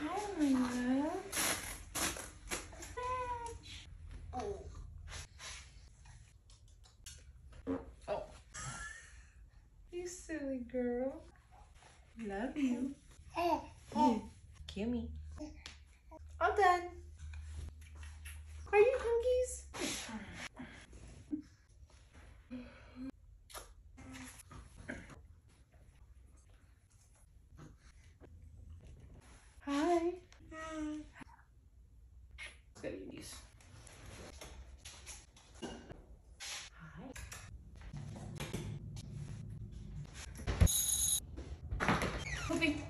my love. Oh. Oh. You silly girl. Love you. Mm. Kimmy. All done. Poopy.